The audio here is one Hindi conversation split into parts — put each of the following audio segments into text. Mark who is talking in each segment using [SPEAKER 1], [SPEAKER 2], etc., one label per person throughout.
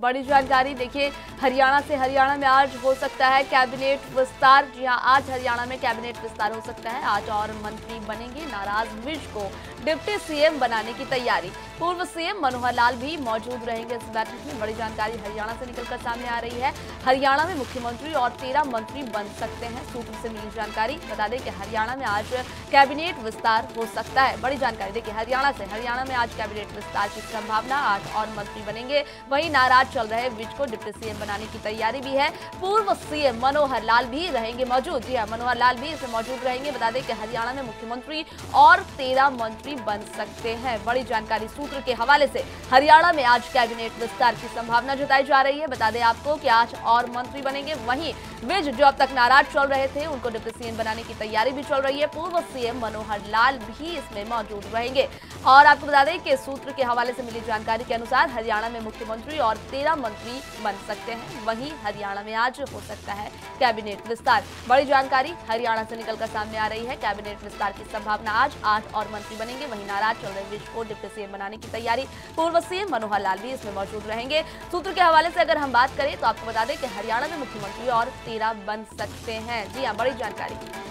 [SPEAKER 1] बड़ी जानकारी, देखिए, हरियाणा से हरियाणा में आज हो सकता है कैबिनेट विस्तार। जी हाँ आज हरियाणा में कैबिनेट विस्तार हो सकता है। आज और मंत्री बनेंगे। नाराज़ विज को डिप्टी सीएम बनाने की तैयारी। पूर्व सीएम मनोहर लाल भी मौजूद रहेंगे इस बैठक में। बड़ी जानकारी हरियाणा से निकलकर सामने आ रही है। हरियाणा में मुख्यमंत्री और तेरह मंत्री बन सकते हैं। सूत्र से मिली जानकारी, बता दें कि हरियाणा में आज कैबिनेट विस्तार हो सकता है। बड़ी जानकारी, देखिए, हरियाणा से। हरियाणा में आज कैबिनेट विस्तार की संभावना, आठ और मंत्री बनेंगे। वहीं नाराज़ चल रहे विज को डिप्टी सीएम बनाने की तैयारी भी है। पूर्व सीएम मनोहर लाल भी रहेंगे मौजूद। जी हाँ मनोहर लाल भी इसमें मौजूद रहेंगे। बता दें कि हरियाणा में मुख्यमंत्री और तेरह मंत्री बन सकते हैं। बड़ी जानकारी सूत्र के हवाले से। हरियाणा में आज कैबिनेट विस्तार की संभावना जताई जा रही है। बता दें आपको कि आज और मंत्री बनेंगे। वहीं विज जो अब तक नाराज़ चल रहे थे, उनको डिप्टी सीएम बनाने की तैयारी भी चल रही है। पूर्व सीएम मनोहर लाल भी इसमें मौजूद रहेंगे। और आपको बता दें कि सूत्र के हवाले से मिली जानकारी के अनुसार हरियाणा में मुख्यमंत्री और तेरह मंत्री बन सकते हैं। वहीं हरियाणा में आज हो सकता है कैबिनेट विस्तार। बड़ी जानकारी हरियाणा से निकलकर सामने आ रही है। कैबिनेट विस्तार की संभावना आज आठ और मंत्री बनेंगे। वहीं नाराज़ चल रहे विज को डिप्टी सीएम बनाने की तैयारी पूर्व सीएम मनोहर लाल भी इसमें मौजूद रहेंगे। सूत्र के हवाले से अगर हम बात करें तो आपको बता दें कि हरियाणा में मुख्यमंत्री और तेरह बन सकते हैं। जी हाँ बड़ी जानकारी।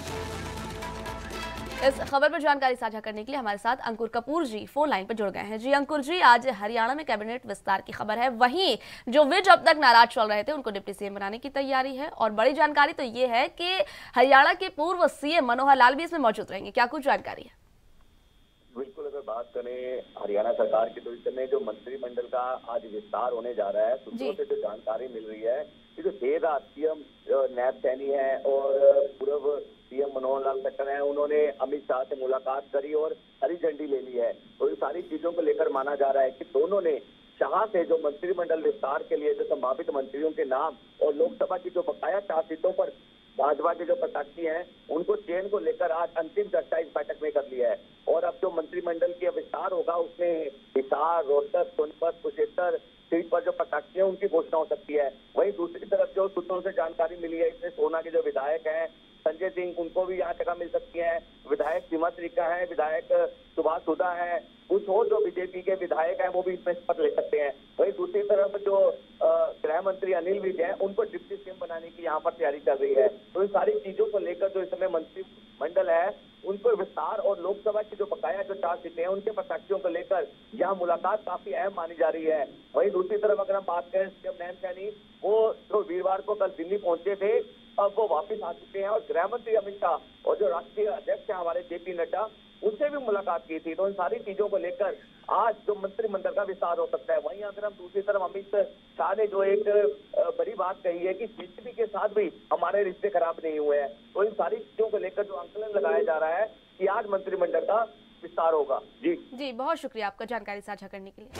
[SPEAKER 1] इस खबर पर जानकारी साझा करने के लिए हमारे साथ अंकुर कपूर जी फ़ोन लाइन पर जुड़ गए हैं। जी अंकुर जी, आज हरियाणा में कैबिनेट विस्तार की खबर है। वहीं जो विज अब तक नाराज़ चल रहे थे, उनको डिप्टी सीएम बनाने की तैयारी है। और बड़ी जानकारी तो ये है कि हरियाणा के पूर्व सीएम मनोहर लाल भी इसमें मौजूद रहेंगे। क्या कुछ जानकारी है?
[SPEAKER 2] बात करें हरियाणा सरकार की तो इस समय जो मंत्रिमंडल का आज विस्तार होने जा रहा है सूत्रों से जो जानकारी मिल रही है कि जो देर रात सीएम नैब सैनी है और पूर्व सीएम मनोहर लाल खट्टर हैं उन्होंने अमित शाह से मुलाकात करी और हरी झंडी ले ली है। तो इन सारी चीज़ों को लेकर माना जा रहा है कि दोनों ने शाह से जो मंत्रिमंडल विस्तार के लिए जो संभावित मंत्रियों के नाम और लोकसभा की जो बकाया चार सीटों पर भाजपा के जो प्रत्याशी हैं, उनको चयन को लेकर आज अंतिम चर्चा इस बैठक में कर लिया है। और अब जो मंत्रिमंडल के विस्तार होगा, उसमें हिसार रोहतक सोनपत कुशेश्वर सीट पर जो प्रत्याशी है, उनकी घोषणा हो सकती है। वहीं दूसरी तरफ़ जो सूत्रों से जानकारी मिली है, इसमें सोना के जो विधायक हैं, संजय सिंह, उनको भी यहाँ जगह मिल सकती है। विधायक सीमा त्रिका है, विधायक सुभाष सुधा है, कुछ और जो बीजेपी के विधायक हैं, वो भी इसमें शपथ ले सकते हैं। वहीं दूसरी तरफ़ जो मंत्री अनिल विज है, उनको डिप्टी सीएम बनाने की यहाँ पर तैयारी चल रही है। तो इन सारी चीज़ों को लेकर जो इस समय मंत्रिमंडल है, उनको विस्तार और लोकसभा की जो बकाया जो चार सीटें हैं, उनके प्रत्याशियों को लेकर यहाँ मुलाकात काफ़ी अहम मानी जा रही है। वहीं दूसरी तरफ़ अगर हम बात करें, सीएम नैन सैनी, वो जो वीरवार को कल दिल्ली पहुँचे थे, अब वो वापस आ चुके हैं और गृह मंत्री अमित शाह और जो राष्ट्रीय अध्यक्ष है हमारे जेपी नड्डा उनसे भी मुलाकात की थी। तो इन सारी चीज़ों को लेकर आज जो मंत्रिमंडल का विस्तार हो सकता है, वहीं अगर हम दूसरी तरफ़ अमित शाह ने जो एक बड़ी बात कही है कि बीजेपी के साथ भी हमारे रिश्ते खराब नहीं हुए हैं। तो इन सारी चीज़ों को लेकर जो आंकलन लगाया जा रहा है कि आज मंत्रिमंडल का विस्तार होगा। जी।
[SPEAKER 1] जी, बहुत शुक्रिया आपका जानकारी साझा करने के लिए।